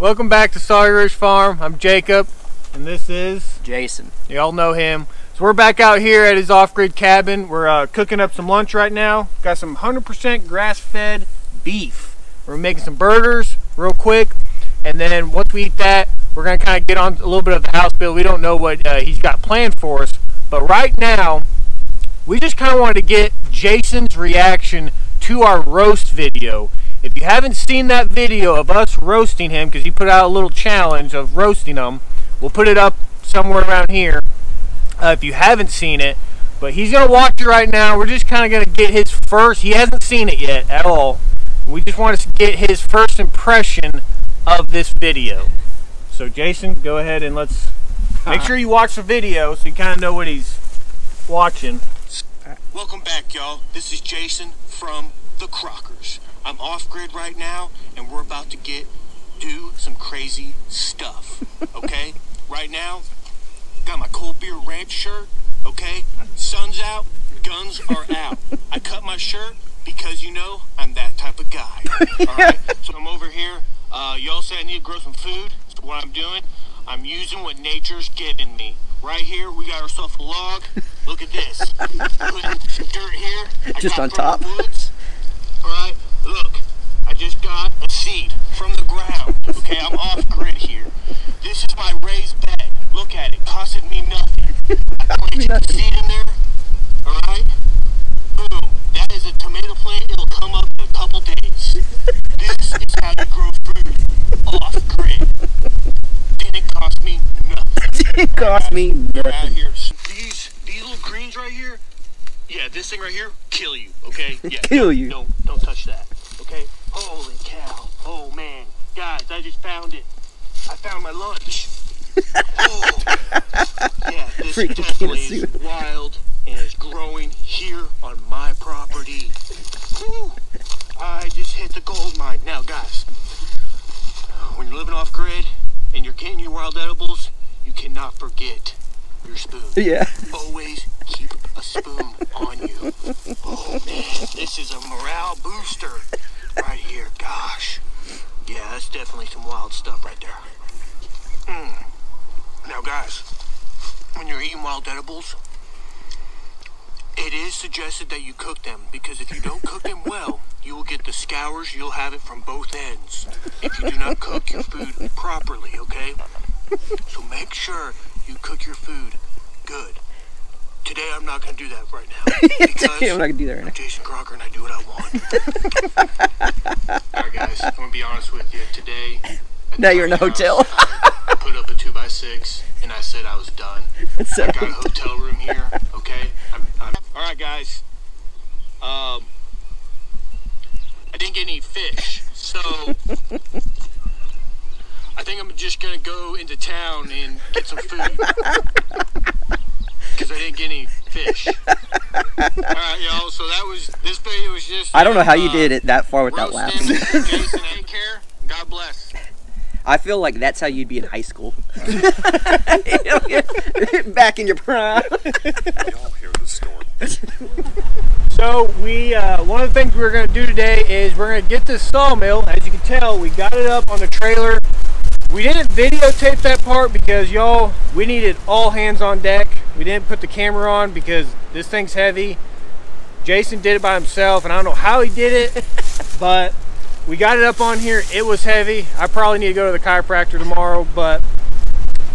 Welcome back to Sawyer Ridge Farm. I'm Jacob, and this is Jason. You all know him. So we're back out here at his off-grid cabin. We're uh, cooking up some lunch right now. Got some 100% grass-fed beef. We're making some burgers real quick, and then once we eat that, we're gonna kind of get on a little bit of the house bill. We don't know what uh, he's got planned for us, but right now, we just kind of wanted to get Jason's reaction to our roast video. If you haven't seen that video of us roasting him, because he put out a little challenge of roasting him, we'll put it up somewhere around here uh, if you haven't seen it. But he's going to watch it right now. We're just kind of going to get his first, he hasn't seen it yet at all. We just want to get his first impression of this video. So Jason, go ahead and let's make sure you watch the video so you kind of know what he's watching. Welcome back, y'all. This is Jason from the Crockers. I'm off grid right now, and we're about to get do some crazy stuff. Okay? right now, got my cold beer ranch shirt. Okay? Sun's out, guns are out. I cut my shirt because you know I'm that type of guy. All right. So I'm over here. Uh, y'all say I need to grow some food. So what I'm doing, I'm using what nature's giving me. Right here, we got ourselves a log. Look at this. Putting dirt here. I Just on top. Woods. All right. Just got a seed from the ground. Okay, I'm off grid here. This is my raised bed. Look at it, costing me nothing. I planted the seed in there. All right. Boom. That is a tomato plant. It'll come up in a couple days. This is how you grow food off grid. Didn't cost me nothing. It cost me They're out nothing. here. These these little greens right here. Yeah, this thing right here, kill you. Okay. Yeah. Kill you. Don't don't touch that. Okay. Holy cow. Oh man, I just found it. I found my lunch. oh. Yeah, this Freaking definitely is wild and is growing here on my property. I just hit the gold mine. Now, guys, when you're living off grid and you're getting your wild edibles, you cannot forget your spoon. Yeah. Always keep a spoon on you. Oh man, this is a morale booster right here. Gosh. Yeah, that's definitely some wild stuff right there. Mm. Now, guys, when you're eating wild edibles, it is suggested that you cook them because if you don't cook them well, you will get the scours. You'll have it from both ends if you do not cook your food properly, okay? So make sure you cook your food good. Today I'm not going to do that right now because I'm not gonna do that right I'm now. Jason Crocker and I do what I want. All right, guys, I'm going to be honest with you. Today, Now you're in a hotel. put up a two by six and I said I was done. So, I got a hotel room here. Okay. I'm, I'm, all right, guys. Um, I didn't get any fish, so I think I'm just gonna go into town and get some food because I didn't get any fish. All right, y'all. So that was this video was just. I don't know how you uh, did it that far without laughing. Jason, I care. God bless. I feel like that's how you'd be in high school. Back in your prime. Y'all hear the storm. So we, uh, one of the things we're going to do today is we're going to get this sawmill. As you can tell, we got it up on the trailer. We didn't videotape that part because y'all, we needed all hands on deck. We didn't put the camera on because this thing's heavy. Jason did it by himself and I don't know how he did it, but we got it up on here. It was heavy. I probably need to go to the chiropractor tomorrow, but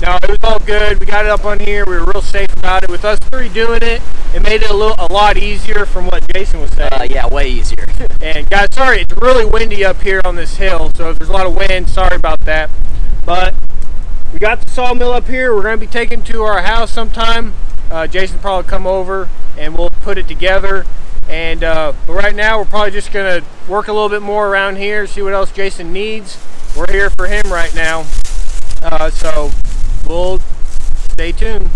no, it was all good. We got it up on here. We were real safe about it. With us three doing it, it made it a little, a lot easier from what Jason was saying. Uh, yeah, way easier. And guys, sorry, it's really windy up here on this hill, so if there's a lot of wind, sorry about that. But we got the sawmill up here. We're going to be taking to our house sometime. Uh, Jason probably come over and we'll put it together. And uh, but right now we're probably just gonna work a little bit more around here, see what else Jason needs. We're here for him right now. Uh, so we'll stay tuned.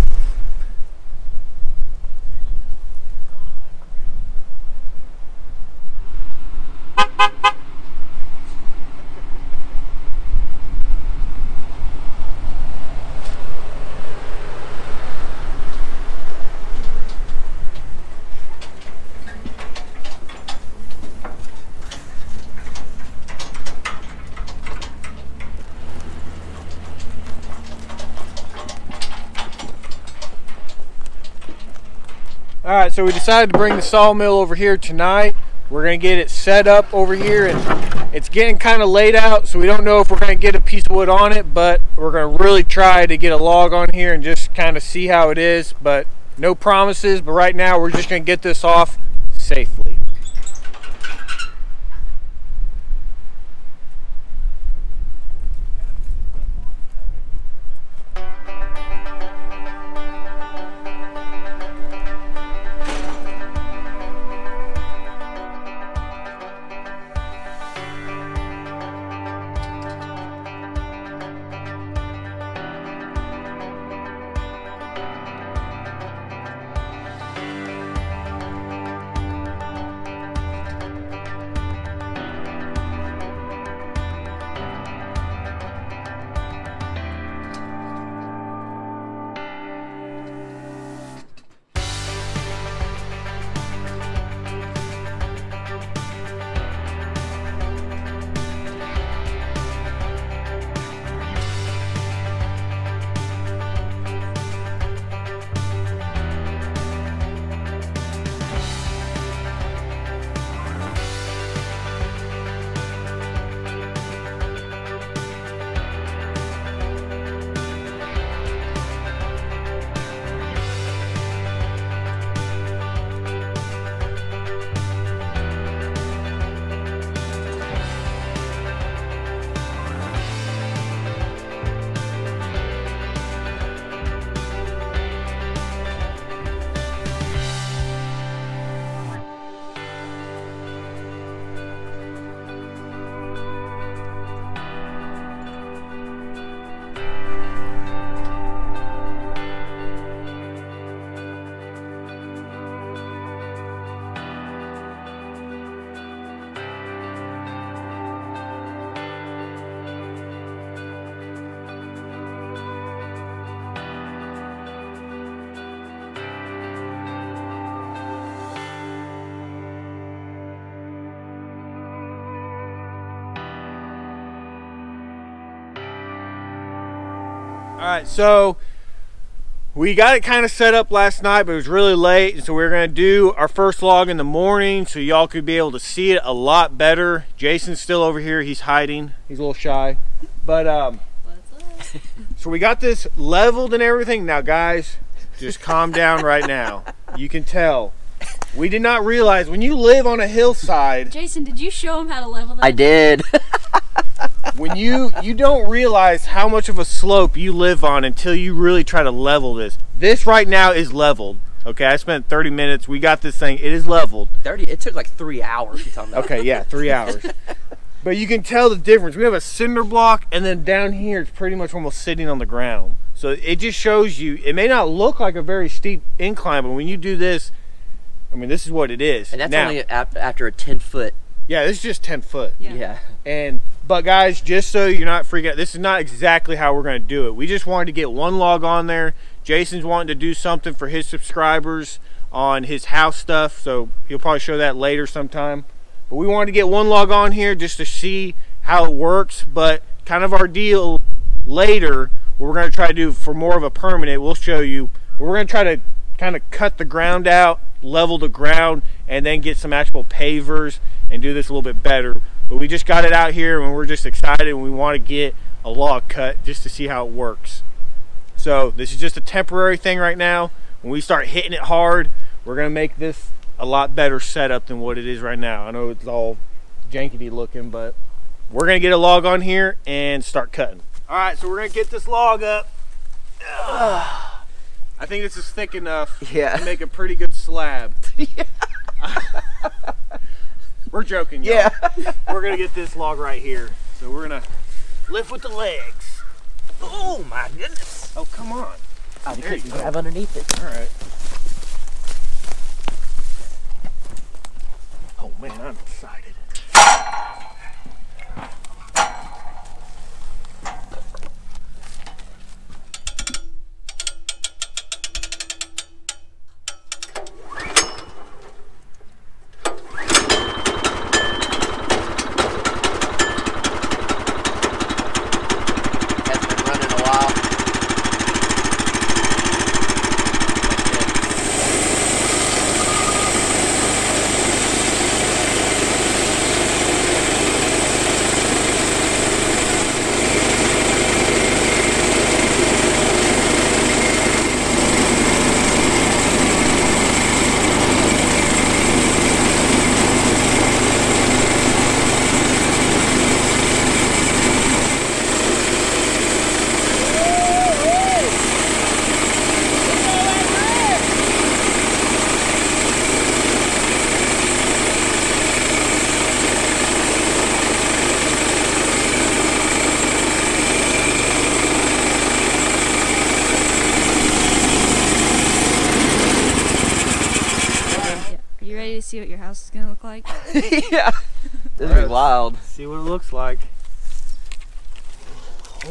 All right, so we decided to bring the sawmill over here tonight. We're gonna get it set up over here, and it's getting kind of laid out, so we don't know if we're gonna get a piece of wood on it, but we're gonna really try to get a log on here and just kind of see how it is. But no promises. But right now, we're just gonna get this off safely. All right, so we got it kind of set up last night, but it was really late, and so we are gonna do our first log in the morning, so y'all could be able to see it a lot better. Jason's still over here; he's hiding. He's a little shy, but um, so we got this leveled and everything. Now, guys, just calm down right now. You can tell we did not realize when you live on a hillside. Jason, did you show him how to level that? I did. when you you don't realize how much of a slope you live on until you really try to level this. This right now is leveled. Okay, I spent 30 minutes. We got this thing. It is leveled. Thirty. It took like three hours. You talking about? Okay, yeah, three hours. But you can tell the difference. We have a cinder block, and then down here it's pretty much almost sitting on the ground. So it just shows you. It may not look like a very steep incline, but when you do this, I mean, this is what it is. And that's Now- only after a ten foot. yeah, this is just 10 foot. Yeah. Yeah. And but guys, just so you're not freaking out, this is not exactly how we're gonna do it. We just wanted to get one log on there. Jason's wanting to do something for his subscribers on his house stuff, so he'll probably show that later sometime. But we wanted to get one log on here just to see how it works. But kind of our deal later, what we're gonna try to do for more of a permanent, we'll show you. But we're gonna try to kind of cut the ground out, level the ground, and then get some actual pavers and do this a little bit better. But we just got it out here and we're just excited and we want to get a log cut just to see how it works. So this is just a temporary thing right now. When we start hitting it hard, we're gonna make this a lot better setup than what it is right now. I know it's all jankety looking, but we're gonna get a log on here and start cutting. All right, so we're gonna get this log up. I think this is thick enough Yeah. to make a pretty good slab. we're joking, y'all. Yeah. We're gonna get this log right here. So we're gonna lift with the legs. Oh my goodness. Oh, come on. I There you couldn't go. grab underneath it. All right. Oh man, I'm excited. Has been running a while. see what your house is gonna look like? yeah. This is wild. See what it looks like.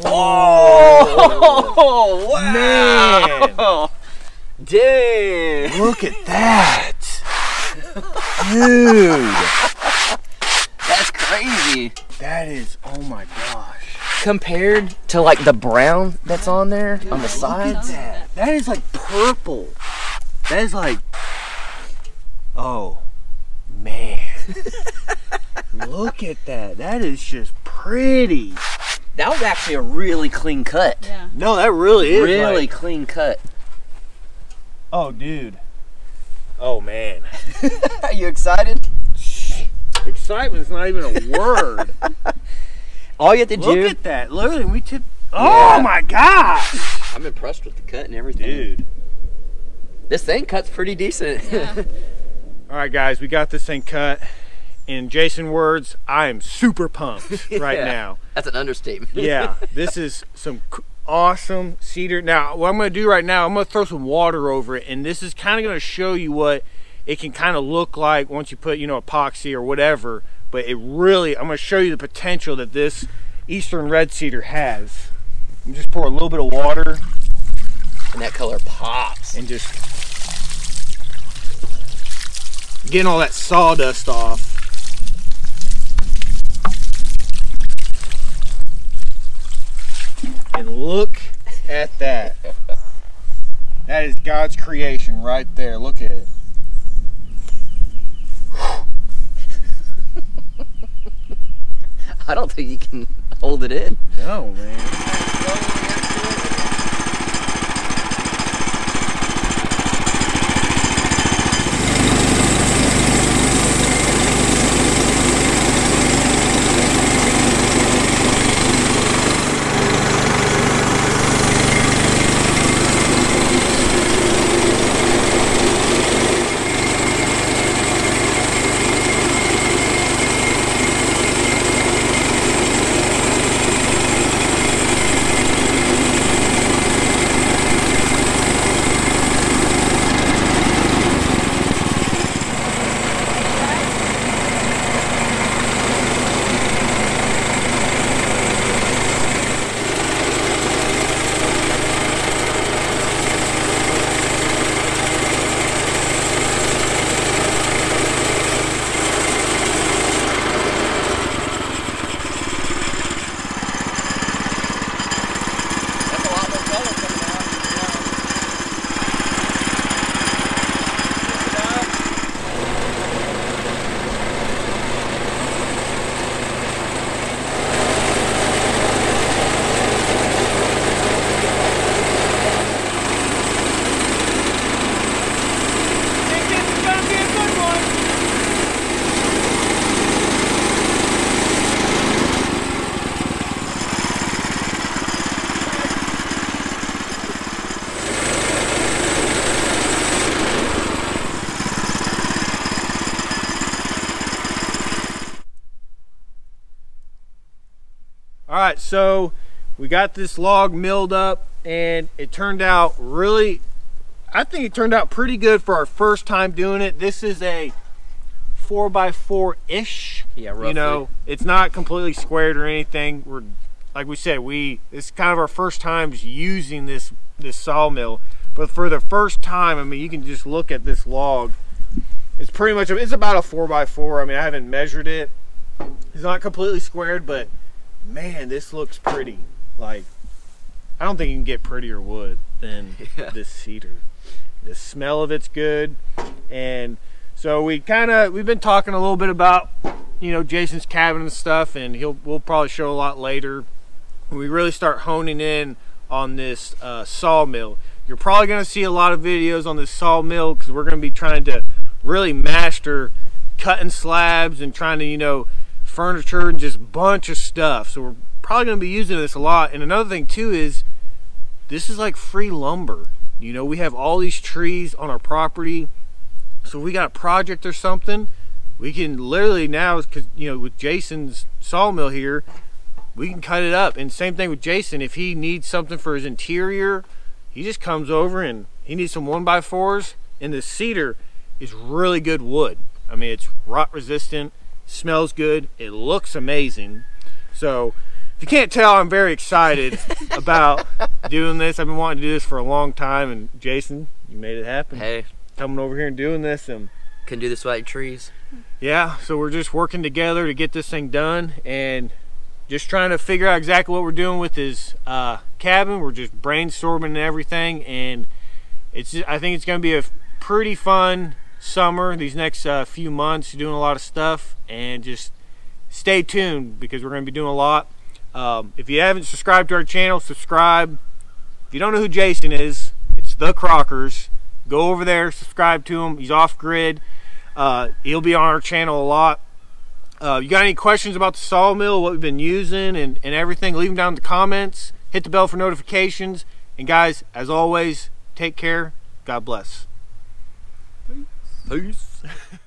Oh, oh! wow. Man. Dang. Look at that. Dude. That's crazy. That is, oh my gosh. Compared to like the brown that's on there on the Look sides. at that. That is like purple. That is like, oh. Look at that. That is just pretty. That was actually a really clean cut. Yeah. No, that really is. Really like- clean cut. oh, dude. Oh man. Are you excited? Excitement's not even a word. All you have to Look do. Look at that. Literally, we took. Oh Yeah. my gosh. I'm impressed with the cut and everything. Dude. This thing cuts pretty decent. Yeah. All right, guys, we got this thing cut. In Jason words, I am super pumped right Yeah. now. That's an understatement. Yeah, this is some awesome cedar. Now, what I'm going to do right now, I'm going to throw some water over it, and this is kind of going to show you what it can kind of look like once you put, you know, epoxy or whatever. But it really, I'm going to show you the potential that this Eastern Red Cedar has. I'm just pour a little bit of water And that color pops. and just getting all that sawdust off. And look at that. That is God's creation right there. Look at it. I don't think you can hold it in. No, man. That's a lot more color coming out. All right, so we got this log milled up, and it turned out really. I think it turned out pretty good for our first time doing it. This is a four by four ish. Yeah, roughly. You know, it's not completely squared or anything. We're like we said, we this is kind of our first times using this this sawmill. But for the first time, I mean, you can just look at this log. It's pretty much it's about a four by four. I mean, I haven't measured it. It's not completely squared, but man, this looks pretty. Like, I don't think you can get prettier wood than Yeah. this cedar. The smell of it's good, and so we kind of we've been talking a little bit about you know Jason's cabin and stuff, and he'll we'll probably show a lot later. When we really start honing in on this uh, sawmill, you're probably going to see a lot of videos on this sawmill because we're going to be trying to really master cutting slabs and trying to you know furniture and just bunch of stuff. So we're probably going to be using this a lot. And another thing too is this is like free lumber. You know, we have all these trees on our property. So we got a project or something, we can literally now, because you know, with Jason's sawmill here, we can cut it up. And same thing with Jason. If he needs something for his interior, he just comes over and he needs some one by fours. And the cedar is really good wood. I mean, it's rot resistant, smells good, it looks amazing. So, if you can't tell, I'm very excited about doing this. I've been wanting to do this for a long time, and Jason, you made it happen. Hey, Coming over here and doing this, and couldn't do this without trees. yeah, so we're just working together to get this thing done, and just trying to figure out exactly what we're doing with his uh, cabin. We're just brainstorming and everything, and it's just, I think it's going to be a pretty fun summer. These next uh, few months, doing a lot of stuff, and just stay tuned because we're going to be doing a lot. Um, if you haven't subscribed to our channel, subscribe. If you don't know who Jason is, it's the Crockers. Go over there, subscribe to him. He's off grid. Uh, he'll be on our channel a lot. Uh, you got any questions about the sawmill, what we've been using, and, and everything, leave them down in the comments. Hit the bell for notifications. And guys, as always, take care. God bless. Peace.